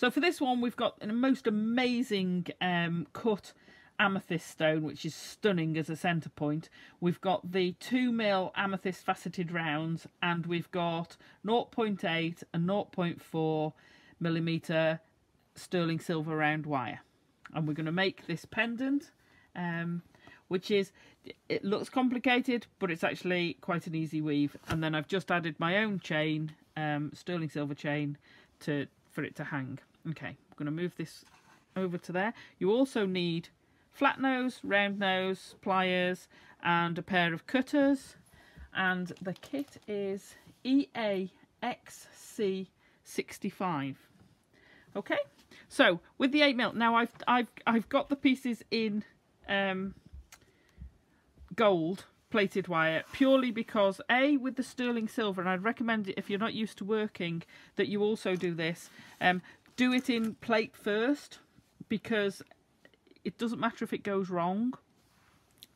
So for this one, we've got a most amazing um, cut amethyst stone, which is stunning as a centre point. We've got the 2 mil amethyst faceted rounds, and we've got 0.8 and 0.4 millimetre sterling silver round wire. And we're going to make this pendant, um, which is, it looks complicated, but it's actually quite an easy weave. And then I've just added my own chain, um, sterling silver chain, to for it to hang. Okay, I'm going to move this over to there. You also need flat nose, round nose, pliers and a pair of cutters and the kit is EAXC65 okay so with the 8 mil now I've I've I've got the pieces in um, gold plated wire purely because a with the sterling silver and I'd recommend if you're not used to working that you also do this um, do it in plate first because it doesn't matter if it goes wrong.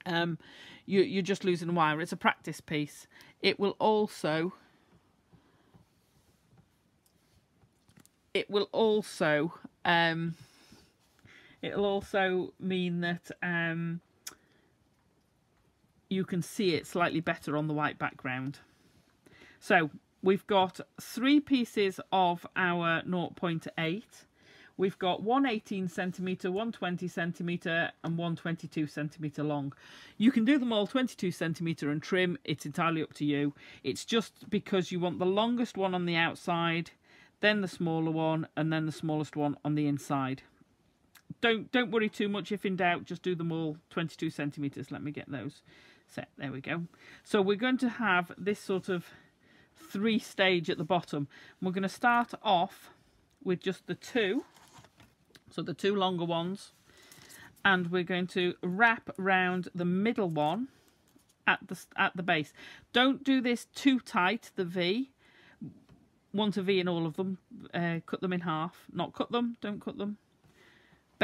Um, you, you're just losing wire. It's a practice piece. It will also it will also um, it'll also mean that um, you can see it slightly better on the white background. So we've got three pieces of our 0.8 We've got one 18 centimetre, one 20 centimetre and one 22 centimetre long. You can do them all 22 centimetre and trim, it's entirely up to you. It's just because you want the longest one on the outside, then the smaller one and then the smallest one on the inside. Don't don't worry too much if in doubt, just do them all 22 centimetres. Let me get those set. There we go. So we're going to have this sort of three stage at the bottom. We're going to start off with just the two. So the two longer ones. And we're going to wrap round the middle one at the at the base. Don't do this too tight the V. Want a V in all of them. Uh, cut them in half. Not cut them don't cut them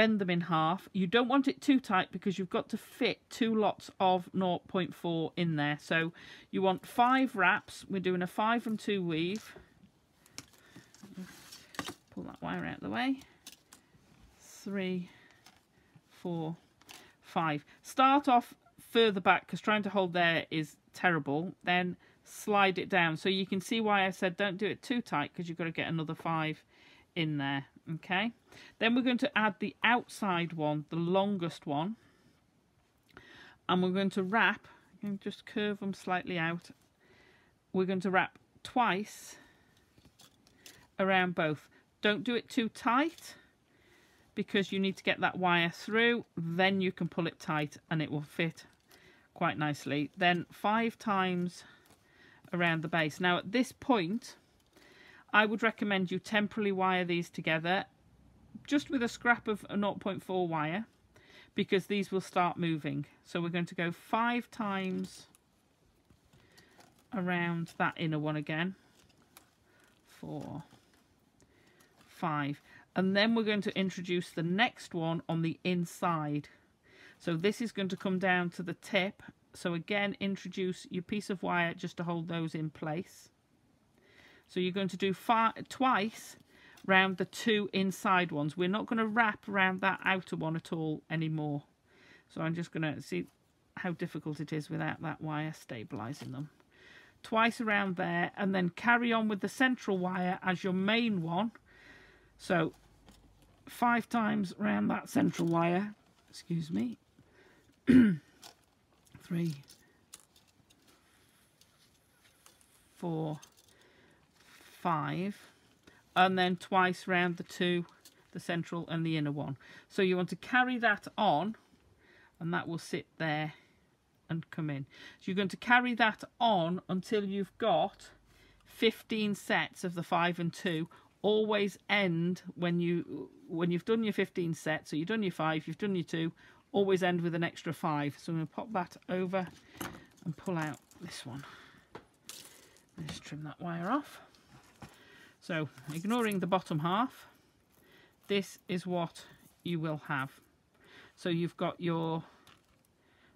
bend them in half you don't want it too tight because you've got to fit two lots of 0.4 in there so you want five wraps we're doing a five and two weave pull that wire out of the way three, four, five. Start off further back because trying to hold there is terrible. Then slide it down. So you can see why I said don't do it too tight because you've got to get another five in there. Okay. Then we're going to add the outside one, the longest one. And we're going to wrap, and just curve them slightly out. We're going to wrap twice around both. Don't do it too tight because you need to get that wire through then you can pull it tight and it will fit quite nicely then five times around the base now at this point I would recommend you temporarily wire these together just with a scrap of a 0.4 wire because these will start moving. So we're going to go five times around that inner one again. Four five. And then we're going to introduce the next one on the inside. So this is going to come down to the tip. So again introduce your piece of wire just to hold those in place so you're going to do twice round the two inside ones. We're not going to wrap around that outer one at all anymore. So I'm just going to see how difficult it is without that wire stabilizing them. Twice around there and then carry on with the central wire as your main one. So five times around that central wire, excuse me, three, four, five, and then twice round the two, the central and the inner one. So you want to carry that on and that will sit there and come in. So you're going to carry that on until you've got 15 sets of the 5 and 2 always end when you when you've done your 15 sets so you've done your five you've done your two always end with an extra five so I'm going to pop that over and pull out this one just trim that wire off so ignoring the bottom half this is what you will have so you've got your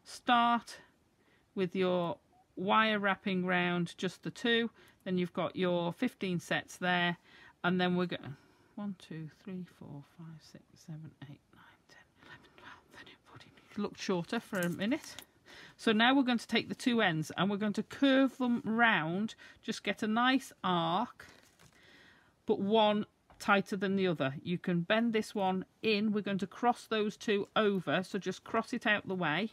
start with your wire wrapping round just the two then you've got your 15 sets there and then we're going 1, 2, 3, 4, 5, 6, 7, 8, 9, 10, 11, 12, 13, 14. It looked shorter for a minute. So now we're going to take the two ends and we're going to curve them round, just get a nice arc, but one tighter than the other. You can bend this one in. We're going to cross those two over, so just cross it out the way.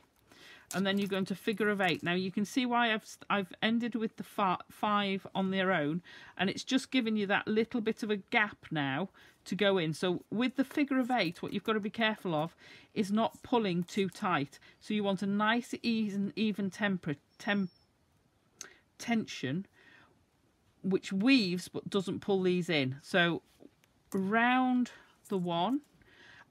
And then you're going to figure of eight. Now you can see why I've I've ended with the five on their own, and it's just giving you that little bit of a gap now to go in. So with the figure of eight, what you've got to be careful of is not pulling too tight. So you want a nice, even, even temper, temp, tension, which weaves but doesn't pull these in. So round the one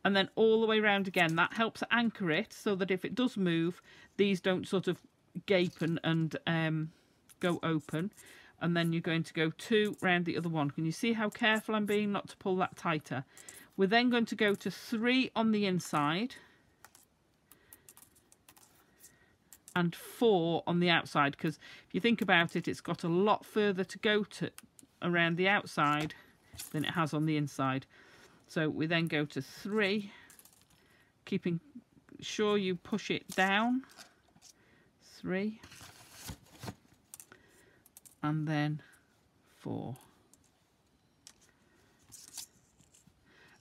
and then all the way around again. That helps anchor it so that if it does move, these don't sort of gape and, and um, go open. And then you're going to go two round the other one. Can you see how careful I'm being not to pull that tighter? We're then going to go to three on the inside and four on the outside because if you think about it, it's got a lot further to go to around the outside than it has on the inside. So we then go to three, keeping sure you push it down, three, and then four.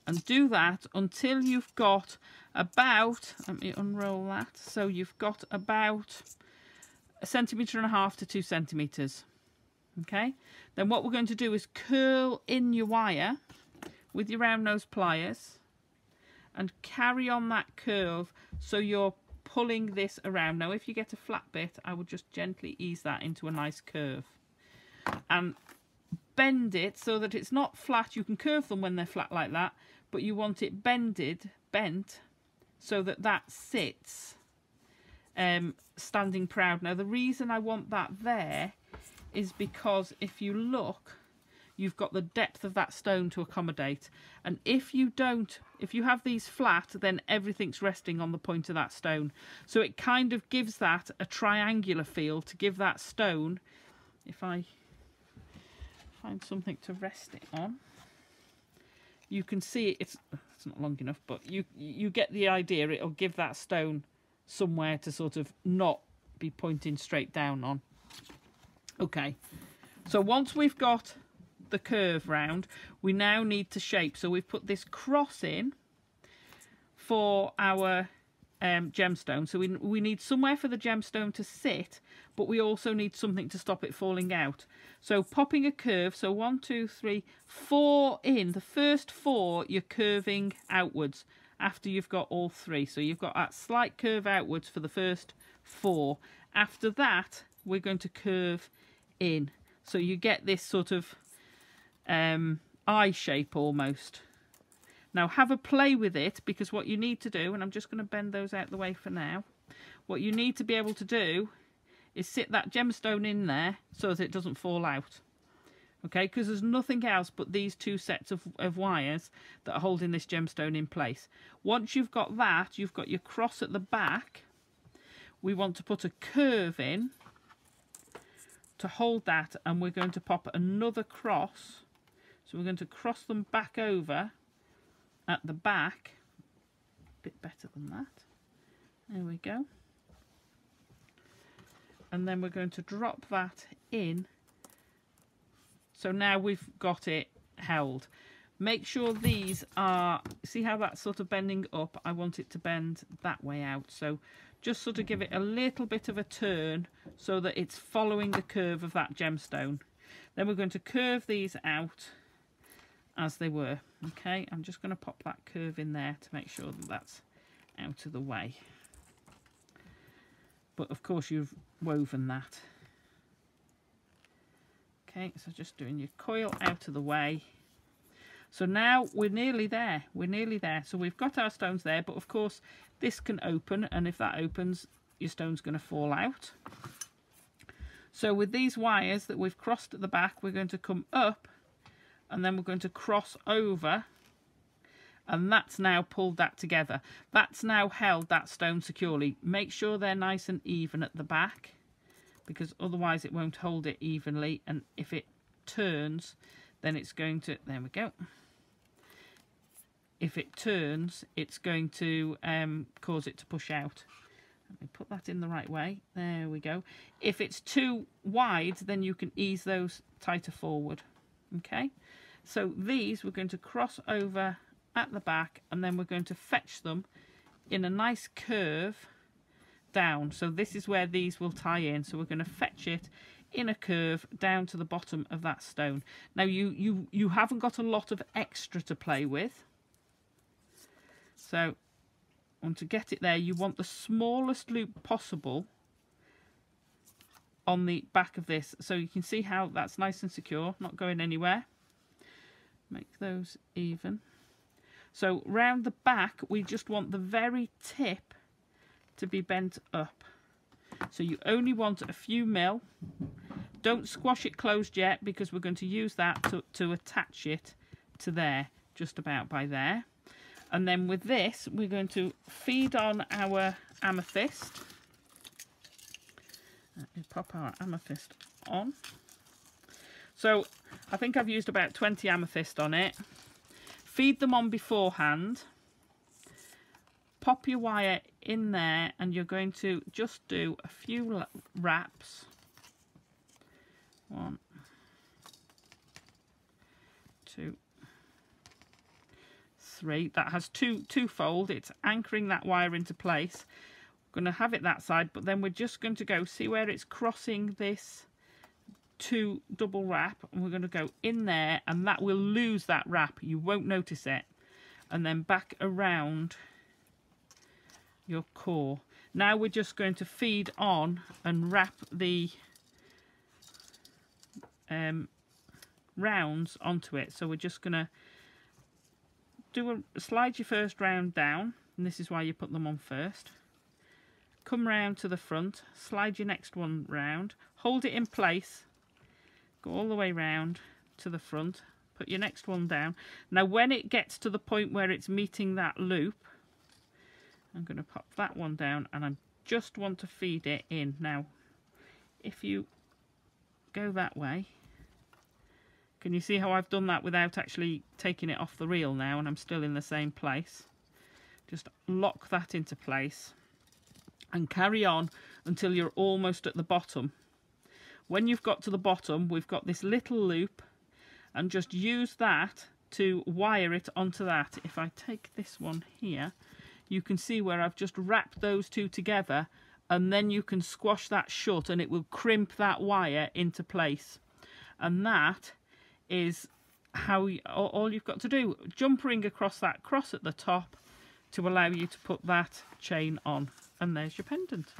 And do that until you've got about, let me unroll that, so you've got about a centimetre and a half to two centimetres. Okay, then what we're going to do is curl in your wire with your round nose pliers and carry on that curve so you're pulling this around. Now if you get a flat bit I would just gently ease that into a nice curve and bend it so that it's not flat. You can curve them when they're flat like that but you want it bended, bent so that that sits um, standing proud. Now the reason I want that there is because if you look you've got the depth of that stone to accommodate and if you don't if you have these flat then everything's resting on the point of that stone so it kind of gives that a triangular feel to give that stone if I find something to rest it on. You can see it's it's not long enough but you you get the idea it'll give that stone somewhere to sort of not be pointing straight down on. Okay, so once we've got the curve round, we now need to shape. So we've put this cross in for our um, gemstone. So we, we need somewhere for the gemstone to sit, but we also need something to stop it falling out. So popping a curve, so one, two, three, four in. The first four, you're curving outwards after you've got all three. So you've got that slight curve outwards for the first four. After that, we're going to curve in. So you get this sort of um, eye shape almost. Now have a play with it because what you need to do, and I'm just going to bend those out the way for now, what you need to be able to do is sit that gemstone in there so that it doesn't fall out. Okay, because there's nothing else but these two sets of, of wires that are holding this gemstone in place. Once you've got that, you've got your cross at the back. We want to put a curve in to hold that and we're going to pop another cross so we're going to cross them back over at the back. A bit better than that. There we go. And then we're going to drop that in. So now we've got it held. Make sure these are see how that's sort of bending up? I want it to bend that way out. So just sort of give it a little bit of a turn so that it's following the curve of that gemstone. Then we're going to curve these out as they were. Okay, I'm just going to pop that curve in there to make sure that that's out of the way. But of course you've woven that. Okay, so just doing your coil out of the way. So now we're nearly there. We're nearly there. So we've got our stones there, but of course this can open, and if that opens, your stone's going to fall out. So with these wires that we've crossed at the back, we're going to come up, and then we're going to cross over, and that's now pulled that together. That's now held that stone securely. Make sure they're nice and even at the back, because otherwise it won't hold it evenly, and if it turns, then it's going to, there we go, if it turns, it's going to um, cause it to push out. Let me put that in the right way. There we go. If it's too wide, then you can ease those tighter forward. Okay, so these we're going to cross over at the back and then we're going to fetch them in a nice curve down. So this is where these will tie in. So we're going to fetch it in a curve down to the bottom of that stone. Now you, you, you haven't got a lot of extra to play with. So and to get it there you want the smallest loop possible on the back of this so you can see how that's nice and secure not going anywhere make those even so round the back we just want the very tip to be bent up so you only want a few mil don't squash it closed yet because we're going to use that to, to attach it to there just about by there and then with this, we're going to feed on our amethyst. Let me pop our amethyst on. So I think I've used about 20 amethyst on it. Feed them on beforehand. Pop your wire in there and you're going to just do a few wraps. One, two, three that has two two fold it's anchoring that wire into place going to have it that side but then we're just going to go see where it's crossing this two double wrap and we're going to go in there and that will lose that wrap. You won't notice it. And then back around your core. Now we're just going to feed on and wrap the um, rounds onto it. So we're just going to do a slide your first round down and this is why you put them on first. Come round to the front slide your next one round hold it in place go all the way round to the front put your next one down now when it gets to the point where it's meeting that loop I'm going to pop that one down and I just want to feed it in now if you go that way can you see how I've done that without actually taking it off the reel now and I'm still in the same place? Just lock that into place and carry on until you're almost at the bottom. When you've got to the bottom, we've got this little loop and just use that to wire it onto that. If I take this one here, you can see where I've just wrapped those two together and then you can squash that shut and it will crimp that wire into place. And that is how you, all you've got to do. Jump ring across that cross at the top to allow you to put that chain on. And there's your pendant.